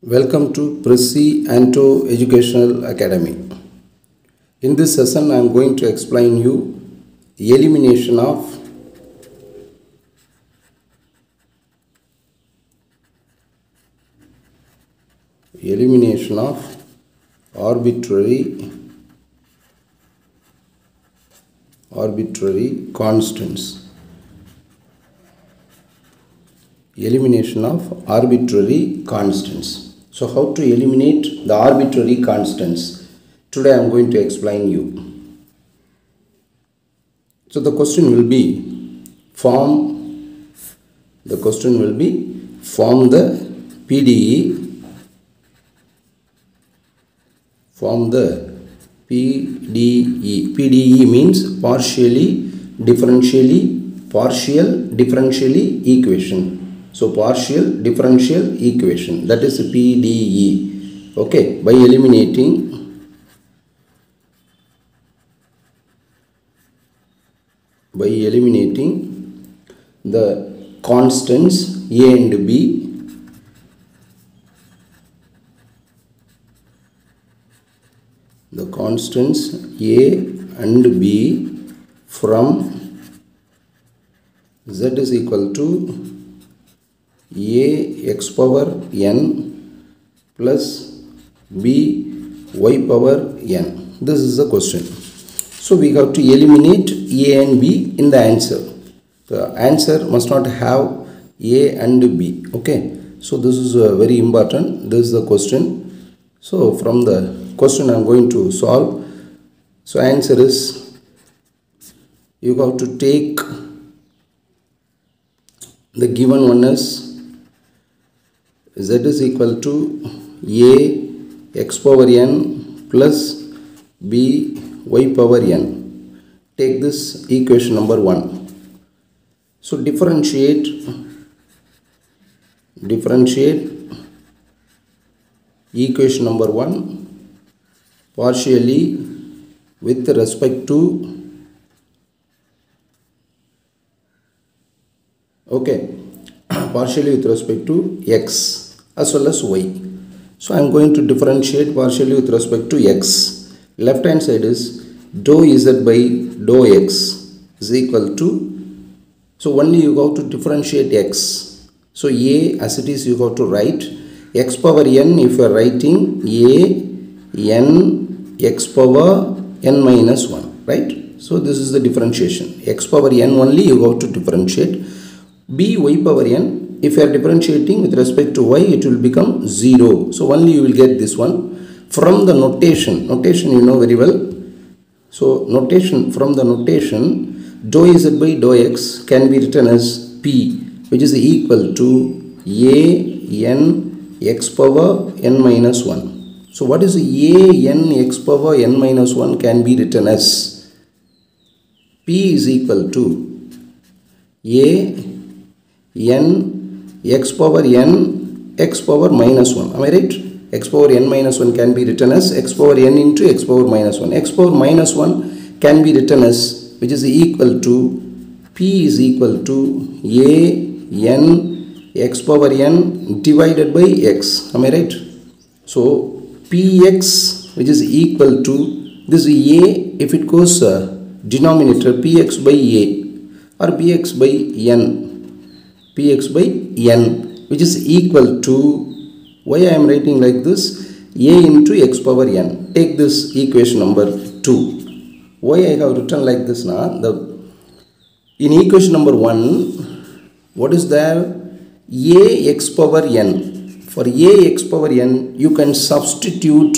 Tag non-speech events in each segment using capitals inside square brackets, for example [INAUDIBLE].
Welcome to Prisci-Anto Educational Academy. In this session, I am going to explain you elimination of elimination of arbitrary arbitrary constants elimination of arbitrary constants so how to eliminate the arbitrary constants today i am going to explain you so the question will be form the question will be form the pde form the PDE. PDE means partially differentially partial differentially equation. So partial differential equation that is PDE. Okay, by eliminating by eliminating the constants A and B the constants a and b from z is equal to a x power n plus b y power n. This is the question. So we have to eliminate a and b in the answer. The answer must not have a and b. Okay? So this is uh, very important. This is the question. So from the question I am going to solve. So answer is you have to take the given one as z is equal to a x power n plus b y power n. Take this equation number 1. So differentiate differentiate equation number 1 partially with respect to okay [COUGHS] partially with respect to x as well as y. So i am going to differentiate partially with respect to x. Left hand side is dou z by dou x is equal to so only you have to differentiate x. So a as it is you have to write x power n if you are writing a n x power n minus 1 right? So this is the differentiation. X power n only you have to differentiate. B y power n if you are differentiating with respect to y it will become 0 so only you will get this one. From the notation notation you know very well. So notation from the notation dou z by dou x can be written as p which is equal to a n x power n minus 1 so what is a n x power n minus 1 can be written as? P is equal to a n x power n x power minus 1. Am I right? x power n minus 1 can be written as x power n into x power minus 1. x power minus 1 can be written as which is equal to p is equal to a n x power n divided by x. Am I right? So px which is equal to this a if it goes uh, denominator px by a or px by n px by n which is equal to why I am writing like this? A into x power n. Take this equation number 2 why I have written like this now the in equation number 1 what is there? A x power n. For a x power n you can substitute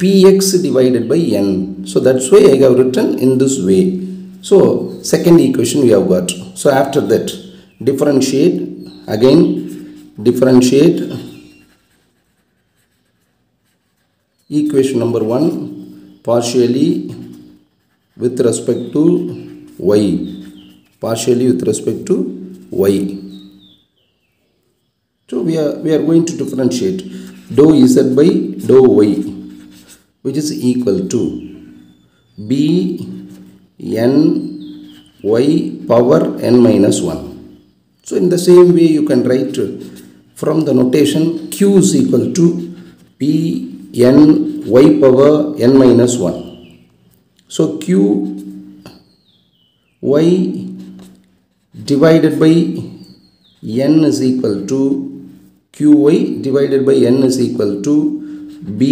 px divided by n. So that's why I have written in this way. So second equation we have got. So after that differentiate again differentiate. Equation number 1 partially with respect to y. Partially with respect to y. So we are we are going to differentiate dou z by dou y which is equal to b n y power n minus 1 so in the same way you can write from the notation q is equal to p n y power n minus 1 so q y divided by n is equal to qy divided by n is equal to b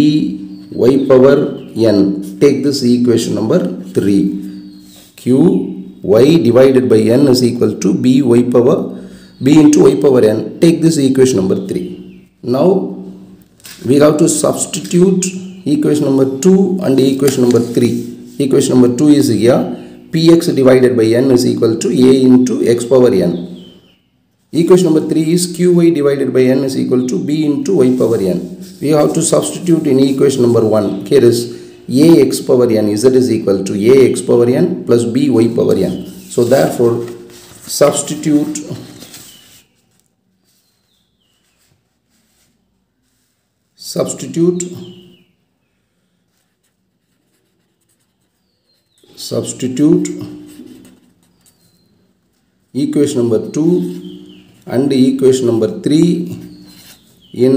y power n. Take this equation number 3 q y divided by n is equal to b y power b into y power n take this equation number 3 now we have to substitute equation number 2 and equation number 3 equation number 2 is here. Px divided by n is equal to a into x power n. Equation number 3 is qy divided by n is equal to b into y power n. We have to substitute in equation number 1 here is a x power n z is equal to a x power n plus b y power n. So therefore substitute substitute substitute equation number 2 and equation number 3 in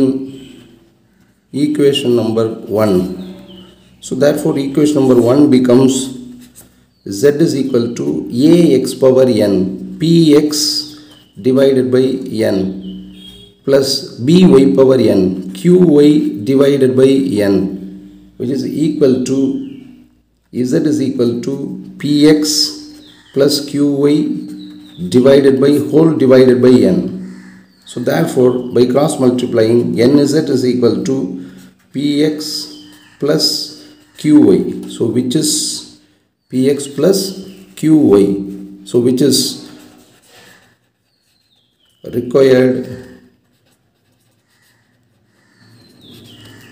equation number 1 so therefore equation number 1 becomes z is equal to ax power n px divided by n plus by power n qy divided by n which is equal to z is equal to px plus qy divided by whole divided by n. So therefore by cross multiplying nz is equal to px plus qy so which is px plus qy so which is required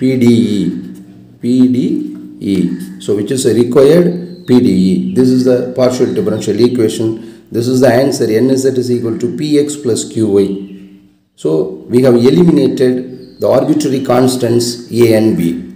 PDE PDE so which is a required PDE this is the partial differential equation. This is the answer. Nz is equal to px plus qy so we have eliminated the arbitrary constants a and b